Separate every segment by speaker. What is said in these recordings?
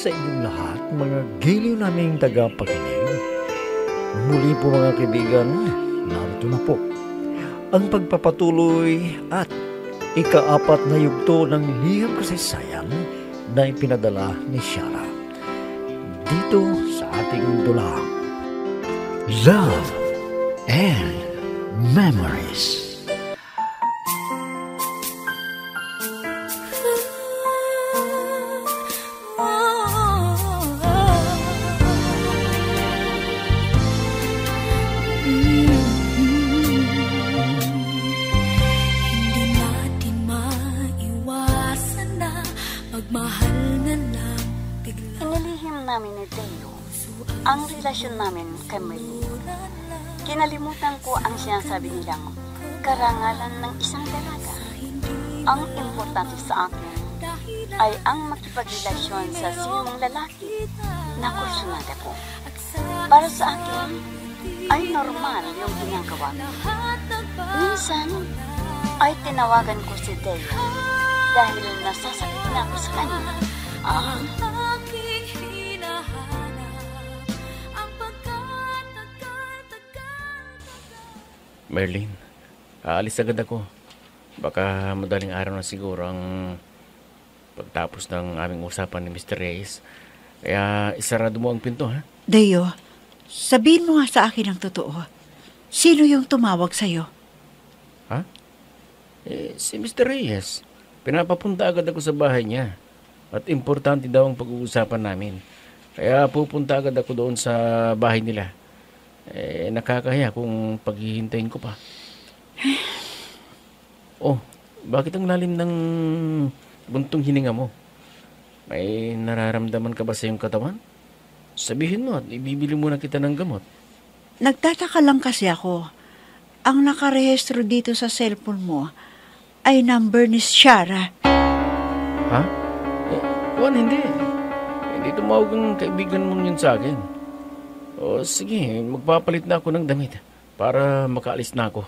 Speaker 1: sa inyong lahat, mga giliw naming tagapakinig. Muli po mga kaibigan, narito na po ang pagpapatuloy at ikaapat na yugto ng liham kasaysayan na ipinadala ni Shara. Dito sa ating dulang. Love and Memories.
Speaker 2: Relasyon namin Merlin. Kinalimutan ko ang sinasabi nilang karangalan ng isang dalaga. Ang importante sa akin ay ang makipagrelasyon sa sinumang lalaki na kursunada ko. Para sa akin, ay normal yung ginagawa ko. Minsan, ay tinawagan ko si Deo dahil nasasakit na ako sa kanya. Ah,
Speaker 3: Merlin, aalis agad ako. Baka madaling araw na siguro ang pagtapos ng aming usapan ni Mr. Reyes. Kaya isarado mo ang pinto, ha?
Speaker 4: Dayo, sabihin mo nga sa akin ang totoo. Sino yung tumawag sa'yo?
Speaker 3: Ha? Eh, si Mr. Reyes. Pinapapunta agad ako sa bahay niya. At importante daw ang pag-uusapan namin. Kaya pupunta agad ako doon sa bahay nila. Eh, nakakahiya kung paghihintayin ko pa. Oh, bakit ang lalim ng buntong hininga mo? May nararamdaman ka ba sa iyong katawan? Sabihin mo at ibibili muna kita ng gamot.
Speaker 4: Nagtataka lang kasi ako. Ang nakarehistro dito sa cellphone mo ay number ni Shara.
Speaker 3: Ha? Eh, Juan, hindi. Hindi tumawag ang kaibigan mo yun sa akin. O sige, magpapalit na ako ng damit para makaalis na ako.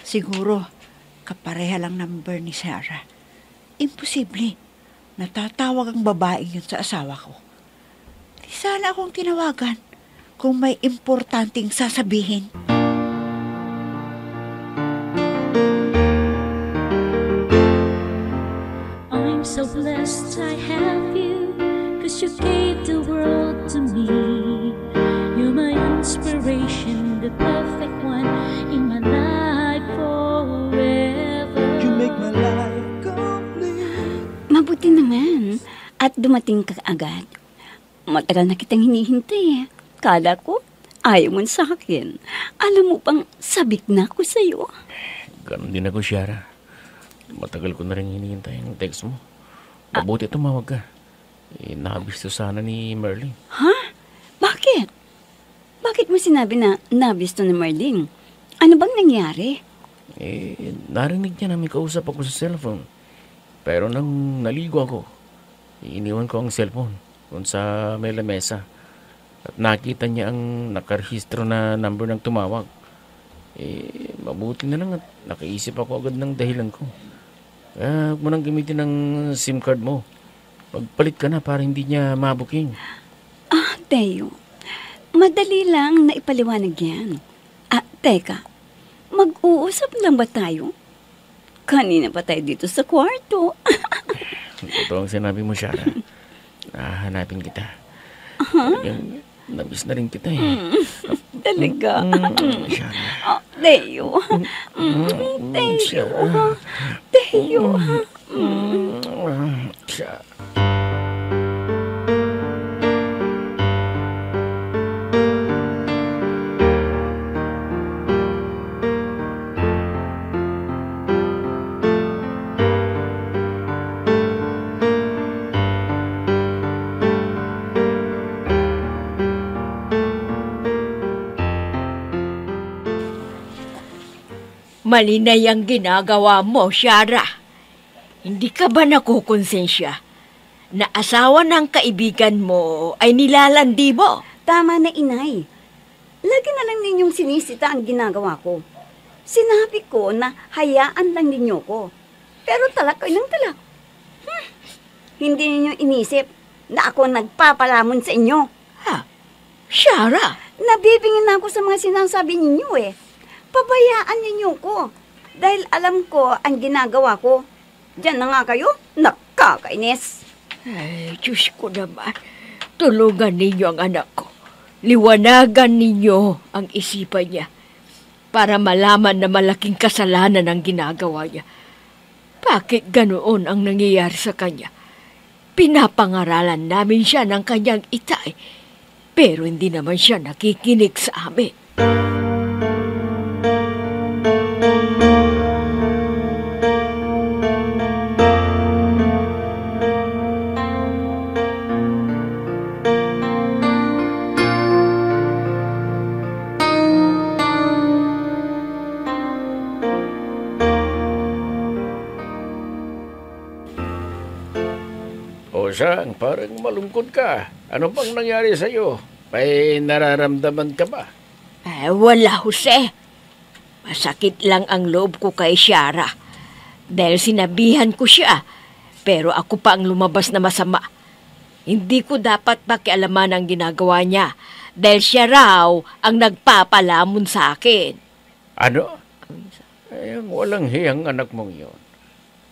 Speaker 4: Siguro, kapareha lang number ni Shara. Imposible. Natatawag ang babaeng yun sa asawa ko. Di sana akong tinawagan kung may importanteng sasabihin.
Speaker 5: I'm so blessed I have you Cause you gave the world to me You're my inspiration The perfect one in my life forever
Speaker 6: You make my life complete.
Speaker 2: mabuti naman. At dumating ka agad. Matagal na kitang hinihintay eh. Kala ko, ayaw mo sa akin. Alam mo pang sabik na ako sa'yo.
Speaker 3: Ganon din ako, Shara. Matagal ko na rin hinihintay ang text mo. Mabuti tumawag ka. Eh, nabisto sana ni Merlin.
Speaker 2: Ha? Bakit? Bakit mo sinabi na nabisto ni Marling? Ano bang nangyari?
Speaker 3: Eh, narinig niya na may kausap ako sa cellphone. Pero nang naligo ako, iniwan ko ang cellphone kung sa may lamesa. At nakita niya ang nakarehistro na number ng tumawag. Eh, mabuti na lang at nakaisip ako agad ng dahilan ko. Kaya huwag mo nang gamitin ng SIM card mo. Magpalit ka na para hindi niya mabuking.
Speaker 2: Ah, Teo. Madali lang na ipaliwanag yan. Ah, teka. Mag-uusap lang ba tayo? Kanina pa tayo dito sa kwarto.
Speaker 3: Totoo ang sinabi mo, Shara. Nahanapin kita. Talagang nabis na rin kita eh.
Speaker 2: Talaga.
Speaker 3: Mm, Shara.
Speaker 2: Ah, Teo. Mm, Teo. Teo.
Speaker 3: Mm, Shara.
Speaker 7: Mali na yung ginagawa mo, Shara. Hindi ka ba nakukonsensya na asawa ng kaibigan mo ay nilalandi mo?
Speaker 2: Tama na, inay. Lagi na lang ninyong sinisita ang ginagawa ko. Sinabi ko na hayaan lang ninyo ko. Pero talak kayo ng talak. Hmm. Hindi ninyo inisip na ako nagpapalamon sa inyo.
Speaker 7: Ha? Shara,
Speaker 2: Nabibingin na ako sa mga sinasabi ninyo eh. Pabayaan ninyo ko. Dahil alam ko ang ginagawa ko. Diyan na nga kayo, nakakainis.
Speaker 7: ay, Diyos ko naman. Tulungan ninyo ang anak ko. Liwanagan ninyo ang isipan niya para malaman na malaking kasalanan ang ginagawa niya. Bakit ganoon ang nangyayari sa kanya? Pinapangaralan namin siya ng kanyang itay, pero hindi naman siya nakikinig sa amin.
Speaker 3: O sang, parang malungkot ka. Ano bang nangyari sa'yo? May nararamdaman ka ba?
Speaker 7: Eh, wala, Jose. Masakit lang ang loob ko kay Shara. Dahil sinabihan ko siya, pero ako pa ang lumabas na masama. Hindi ko dapat pakialaman ang ginagawa niya dahil siya raw ang nagpapalamon sa akin.
Speaker 3: Ano? Eh, walang hiyang anak mong yon.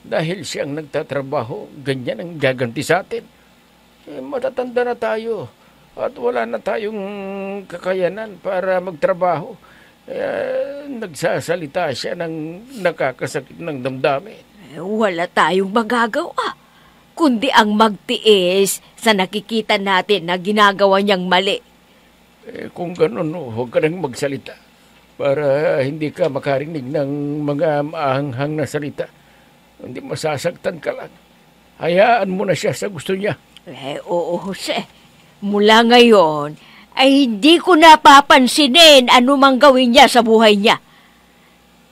Speaker 3: Dahil siyang nagtatrabaho, ganyan ang gaganti sa atin. Eh, matatanda na tayo at wala na tayong kakayanan para magtrabaho. Eh, nagsasalita siya ng nakakasakit ng damdamin.
Speaker 7: Eh, wala tayong magagawa, kundi ang magtiis sa nakikita natin na ginagawa niyang mali.
Speaker 3: Eh, kung ganun, huwag ka nang magsalita para hindi ka makarinig ng mga maanghang na salita. Hindi masasaktan ka lang. Hayaan mo na siya sa gusto niya.
Speaker 7: Eh, oo, Jose. Mula ngayon, ay hindi ko napapansinin anumang gawin niya sa buhay niya.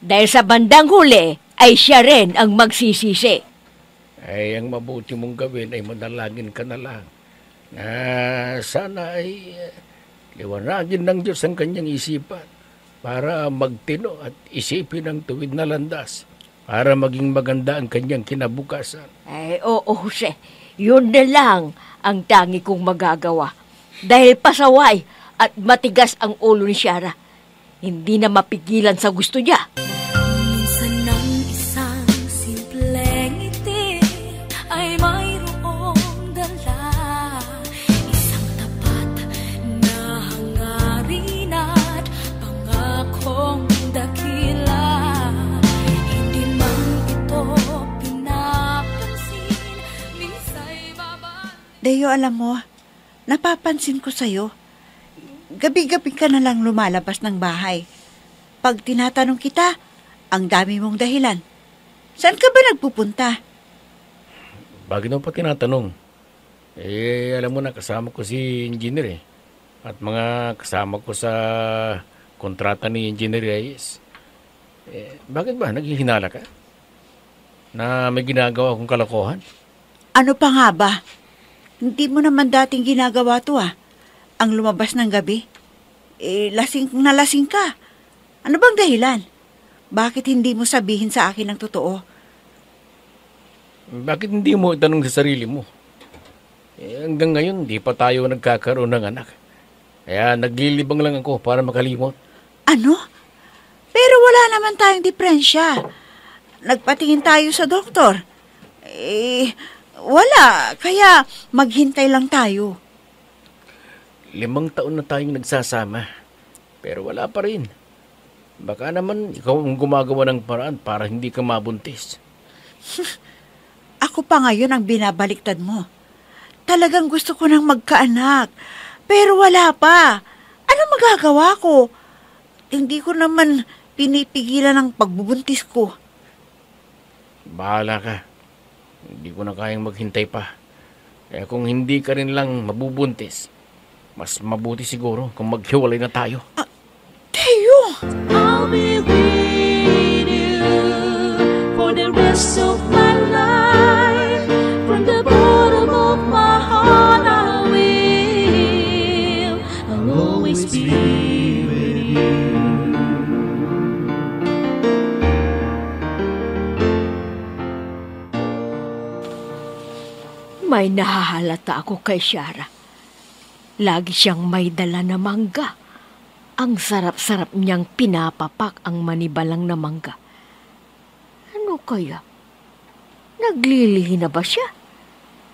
Speaker 7: Dahil sa bandang huli, ay siya rin ang magsisisi.
Speaker 3: Ay, ang mabuti mong gawin ay manalangin ka na lang. Na sana ay eh, liwanagin ng Diyos ang kanyang isipan para magtino at isipin ang tuwid na landas para maging maganda ang kanyang kinabukasan.
Speaker 7: Ay, oo, Jose. Yun na lang ang tangi kong magagawa. Dahil pasaway at matigas ang ulo ni Shara. Hindi na mapigilan sa gusto niya.
Speaker 4: Alam mo, napapansin ko sa'yo. Gabi-gabi ka na lang lumalabas ng bahay. Pag tinatanong kita, ang dami mong dahilan. Saan ka ba nagpupunta?
Speaker 3: Bakit mo pa tinatanong? Eh, alam mo na, kasama ko si engineer eh. At mga kasama ko sa kontrata ni Engineer Reyes. Eh, bakit ba? Naghihinala ka? Na may ginagawa akong kalokohan?
Speaker 4: Ano pa nga ba? Hindi mo naman dating ginagawa to ah. Ang lumabas ng gabi. Eh, lasing na lasing ka. Ano bang dahilan? Bakit hindi mo sabihin sa akin ang totoo?
Speaker 3: Bakit hindi mo itanong sa sarili mo? Eh, hanggang ngayon, di pa tayo nagkakaroon ng anak. Kaya naglilibang lang ako para makalimot.
Speaker 4: Ano? Pero wala naman tayong diferensya. Nagpatingin tayo sa doktor. Eh, wala. Kaya maghintay lang tayo.
Speaker 3: Limang taon na tayong nagsasama. Pero wala pa rin. Baka naman ikaw ang gumagawa ng paraan para hindi ka mabuntis.
Speaker 4: Ako pa ngayon ang binabaliktad mo. Talagang gusto ko nang magkaanak. Pero wala pa. Ano magagawa ko? Hindi ko naman pinipigilan ang pagbubuntis ko.
Speaker 3: Bahala ka. Hindi ko na kayang maghintay pa. Kaya kung hindi ka rin lang mabubuntis, mas mabuti siguro kung maghiwalay na tayo.
Speaker 4: Teo!
Speaker 5: I'll be with you for the rest of my
Speaker 7: May nahahalata ako kay Shara. Lagi siyang may dala na mangga. Ang sarap-sarap niyang pinapapak ang manibalang na mangga. Ano kaya? Naglilihi na ba siya?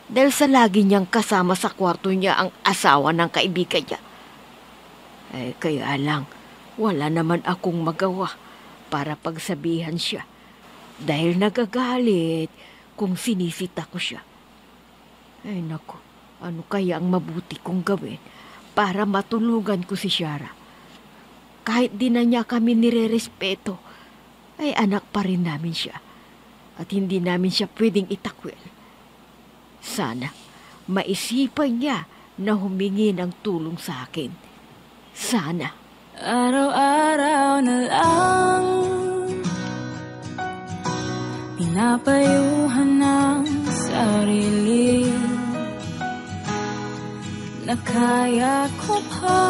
Speaker 7: Dahil sa lagi niyang kasama sa kwarto niya ang asawa ng kaibigan niya. Eh, kaya lang, wala naman akong magawa para pagsabihan siya. Dahil nagagalit kung sinisita ko siya. Ay nako, ano kaya ang mabuti kong gawin para matulungan ko si Shara? Kahit di na niya kami nirerespeto, ay anak pa rin namin siya. At hindi namin siya pwedeng itakwil. Sana maisipan niya na humingi ng tulong sa akin. Sana.
Speaker 8: Araw-araw na lang Pinapayuhan ng sarili Na kaya ko pa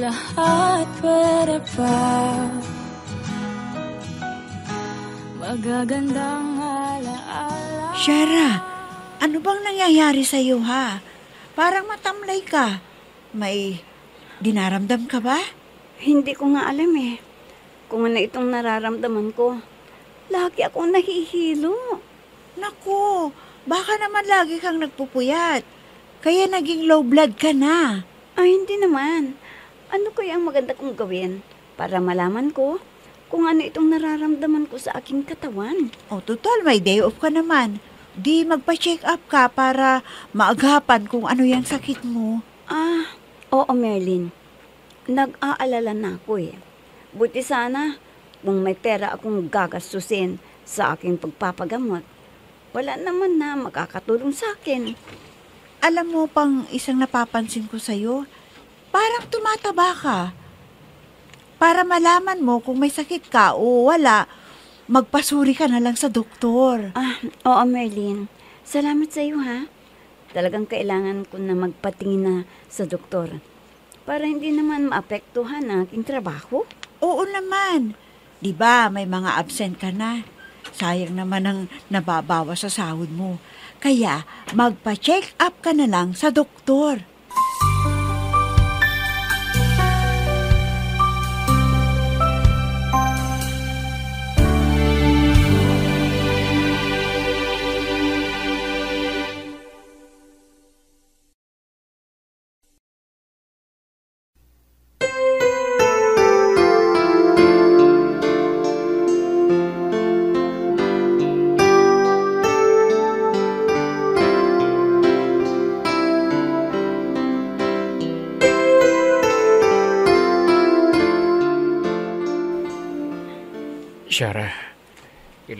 Speaker 8: Lahat pwede pa Magagandang alaala
Speaker 4: Shara, ano bang nangyayari sa iyo ha? Parang matamlay ka. May dinaramdam ka ba?
Speaker 2: Hindi ko nga alam eh. Kung ano itong nararamdaman ko. Lagi akong nahihilo.
Speaker 4: Naku, baka naman lagi kang nagpupuyat. Kaya naging low blood ka na.
Speaker 2: Ay, hindi naman. Ano kaya ang maganda kong gawin para malaman ko kung ano itong nararamdaman ko sa aking katawan?
Speaker 4: O, total, may day off ka naman. Di magpa-check up ka para maagapan kung ano yung sakit mo.
Speaker 2: Ah, oo Merlin. Nag-aalala na ako eh. Buti sana kung may pera akong gagastusin sa aking pagpapagamot. Wala naman na makakatulong sa akin.
Speaker 4: Alam mo pang isang napapansin ko sa'yo, parang tumataba ka. Para malaman mo kung may sakit ka o wala, magpasuri ka na lang sa doktor.
Speaker 2: Ah, oo Merlin. Salamat sa iyo ha. Talagang kailangan ko na magpatingin na sa doktor para hindi naman maapektuhan ang aking trabaho.
Speaker 4: Oo naman. Di ba may mga absent ka na? Sayang naman ang nababawa sa sahod mo. Kaya magpa-check up ka na lang sa doktor.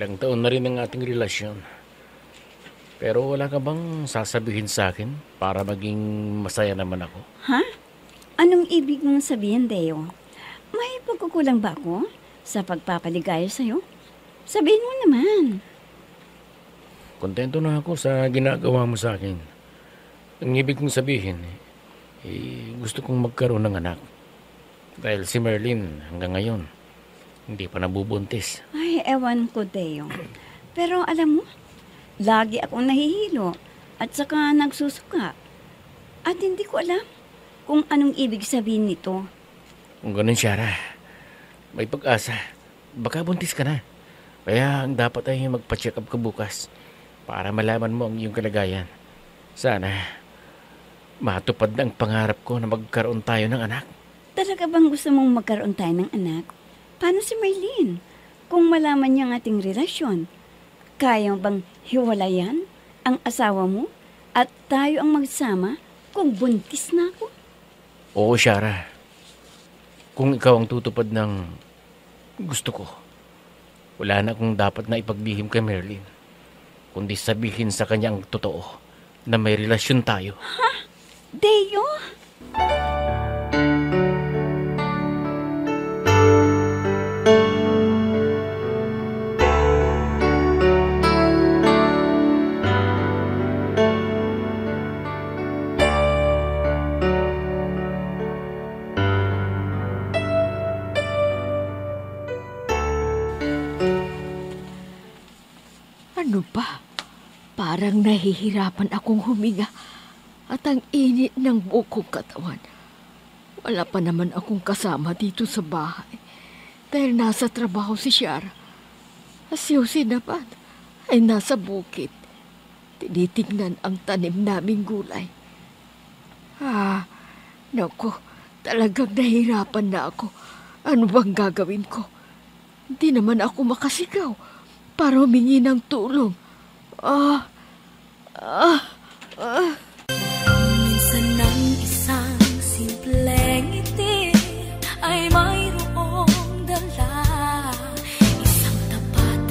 Speaker 3: Ilang taon na rin ang ating relasyon. Pero wala ka bang sasabihin sa akin para maging masaya naman ako?
Speaker 2: Ha? Anong ibig mong sabihin, Deo? May pagkukulang ba ako sa pagpapaligaya sa'yo? Sabihin mo naman.
Speaker 3: Kontento na ako sa ginagawa mo sa akin. Ang ibig kong sabihin, eh, gusto kong magkaroon ng anak. Dahil si Merlin hanggang ngayon, hindi pa nabubuntis.
Speaker 2: Ay, ewan ko, Deo. Pero alam mo, lagi akong nahihilo at saka nagsusuka. At hindi ko alam kung anong ibig sabihin nito.
Speaker 3: Kung ganun, Shara, may pag-asa. Baka buntis ka na. Kaya ang dapat ay magpa-check up ka bukas para malaman mo ang iyong kalagayan. Sana matupad na ang pangarap ko na magkaroon tayo ng anak.
Speaker 2: Talaga bang gusto mong magkaroon tayo ng anak? Paano si Maylene? Kung malaman niya ang ating relasyon, kaya mo bang hiwalayan ang asawa mo at tayo ang magsama kung buntis na ako?
Speaker 3: Oo, Shara. Kung ikaw ang tutupad ng gusto ko, wala na akong dapat na ipaglihim kay Merlin. Kundi sabihin sa kanya ang totoo na may relasyon tayo.
Speaker 2: Deo?
Speaker 7: Ano Parang nahihirapan akong huminga at ang init ng bukong katawan. Wala pa naman akong kasama dito sa bahay dahil nasa trabaho si Shara. Si Jose naman ay nasa bukid. Tinitingnan ang tanim naming gulay. Ah, naku, talagang nahirapan na ako. Ano bang gagawin ko? Hindi naman ako makasigaw para humingi ng tulong. Ah, ah, ah.
Speaker 8: Minsan ng isang simpleng ngiti ay mayroong dala Isang tapat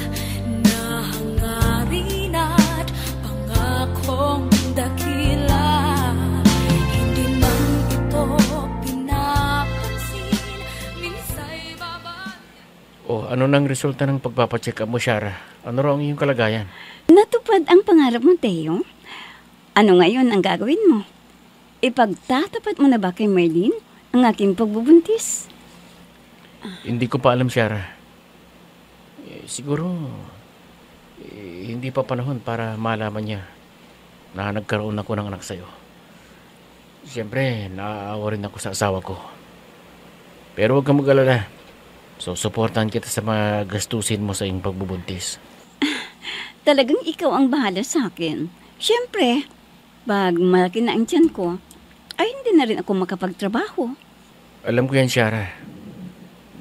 Speaker 8: na hangarin at pangakong dakila Hindi man ito pinapansin Minsa'y babalik
Speaker 3: O ano nang resulta ng pagpapacheck up mo, Shara? Ano raw ang iyong kalagayan?
Speaker 2: Natupad ang pangarap mo, Teo? Ano ngayon ang gagawin mo? Ipagtatapat mo na ba kay Merlin ang aking pagbubuntis?
Speaker 3: Hindi ko pa alam, Shara. Eh, siguro, eh, hindi pa panahon para malaman niya na nagkaroon ako ng anak sa'yo. Siyempre, naaawa rin ako sa asawa ko. Pero huwag kang mag-alala. So, supportan kita sa mga gastusin mo sa iyong pagbubuntis.
Speaker 2: Talagang ikaw ang bahala sa akin. Siyempre, pag malaki na ang tiyan ko, ay hindi na rin ako makapagtrabaho.
Speaker 3: Alam ko yan, Shara.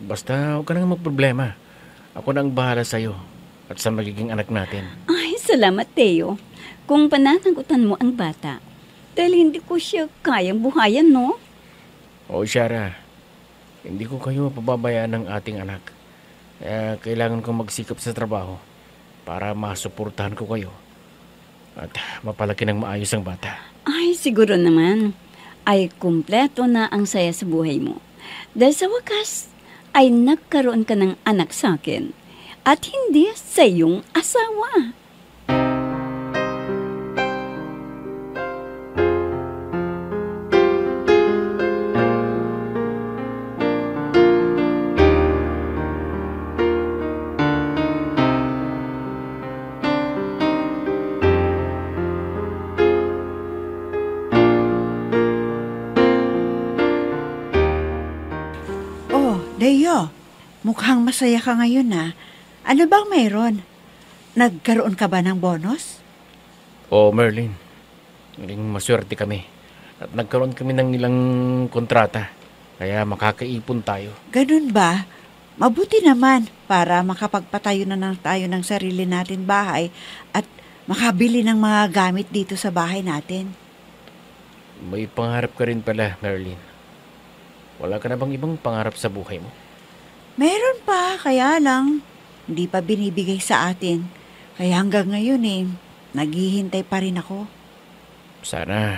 Speaker 3: Basta huwag ka nang magproblema. Ako na ang bahala sa'yo at sa magiging anak natin.
Speaker 2: Ay, salamat, Teo. Kung pananagutan mo ang bata, dahil hindi ko siya kayang buhayan, no?
Speaker 3: Oo, Shara. Hindi ko kayo pababayaan ng ating anak. Kaya kailangan kong magsikap sa trabaho para masuportahan ko kayo at mapalaki ng maayos ang bata.
Speaker 2: Ay, siguro naman. Ay, kumpleto na ang saya sa buhay mo. Dahil sa wakas, ay nagkaroon ka ng anak sa akin. At hindi sa iyong asawa.
Speaker 4: Mukhang masaya ka ngayon na. Ano bang mayroon? Nagkaroon ka ba ng bonus?
Speaker 3: Oo, Merlin. Naging maswerte kami. At nagkaroon kami ng ilang kontrata. Kaya makakaipon tayo.
Speaker 4: Ganun ba? Mabuti naman para makapagpatayo na lang tayo ng sarili natin bahay at makabili ng mga gamit dito sa bahay natin.
Speaker 3: May pangarap ka rin pala, Merlin. Wala ka na bang ibang pangarap sa buhay mo?
Speaker 4: Meron pa, kaya lang, hindi pa binibigay sa atin. Kaya hanggang ngayon eh, naghihintay pa rin ako.
Speaker 3: Sana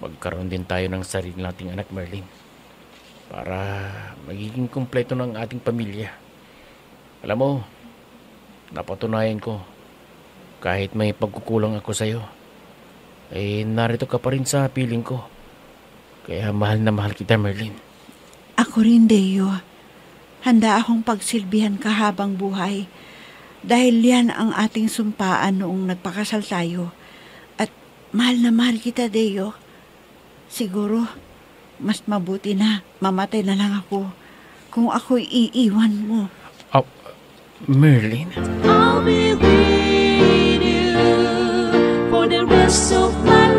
Speaker 3: magkaroon din tayo ng sarili nating anak, Merlin. Para magiging kumpleto ng ating pamilya. Alam mo, napatunayan ko, kahit may pagkukulang ako sa'yo, eh narito ka pa rin sa piling ko. Kaya mahal na mahal kita, Merlin.
Speaker 4: Ako rin, Deo. Handa akong pagsilbihan ka habang buhay. Dahil yan ang ating sumpaan noong nagpakasal tayo. At mahal na mahal kita, Deo. Siguro, mas mabuti na mamatay na lang ako kung ako'y iiwan mo.
Speaker 3: Oh, Merlin?
Speaker 5: I'll be with you for the rest of my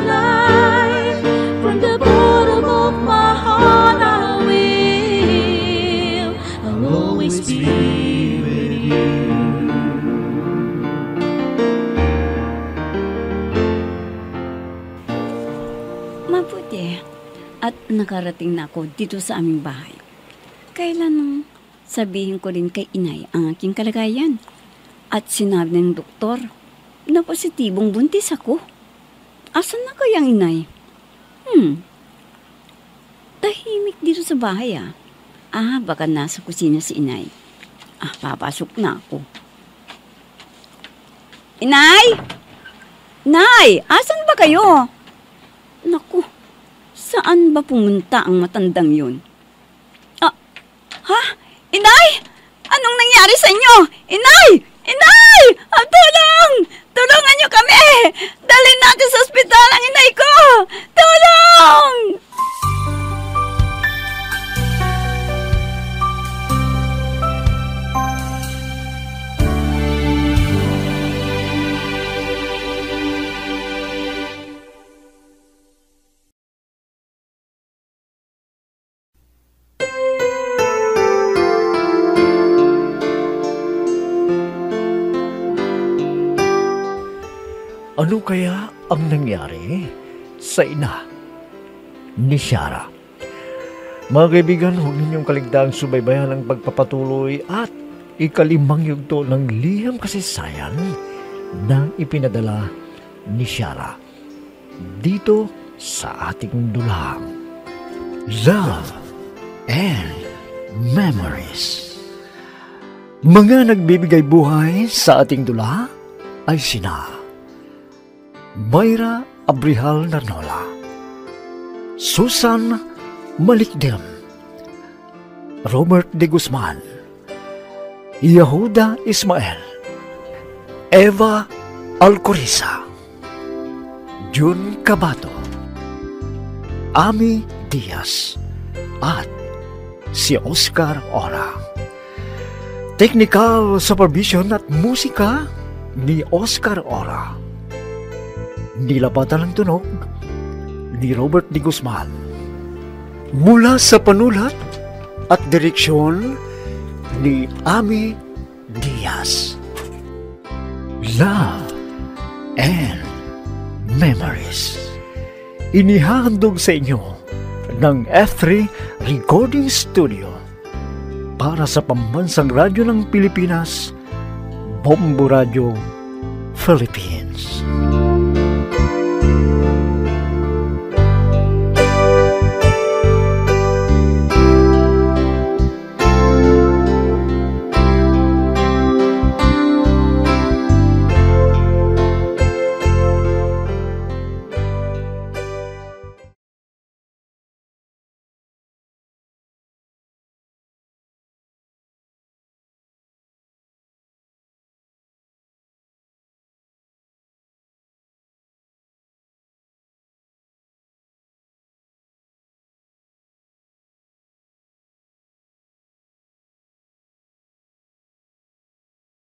Speaker 2: nakarating na ako dito sa aming bahay. Kailan nang sabihin ko rin kay inay ang aking kalagayan. At sinabi ng doktor na positibong buntis ako. Asan na kayang inay? Hmm. Tahimik dito sa bahay ah. Ah, baka nasa kusina si inay. Ah, papasok na ako. Inay! Nay! Asan ba kayo? Naku, Saan ba pumunta ang matandang yun? Ah, ha? Inay! Anong nangyari sa inyo? Inay! Inay! Ah, tulong! Tulungan niyo kami! Dalhin natin sa ospital ang inay ko! Tulong!
Speaker 1: Ano kaya ang nangyari sa ina ni Shara? Mga kaibigan, huwag ninyong kaligtaang subaybayan ang pagpapatuloy at ikalimang yugto ng liham kasaysayan na ipinadala ni Shara dito sa ating dulang. Love and Memories Mga nagbibigay buhay sa ating dula ay sina Mayra Abrihal Narnola. Susan Malikdem. Robert de Guzman. Yehuda Ismael Eva Alcoriza Jun Cabato Ami Diaz at si Oscar Ora. Technical supervision at musika ni Oscar Ora. Nilapatan ng tunog ni Robert D. Guzman. Mula sa panulat at direksyon ni Ami Diaz. Love and Memories. Inihahandog sa inyo ng F3 Recording Studio para sa pambansang radyo ng Pilipinas, Bombo Radio, Philippines.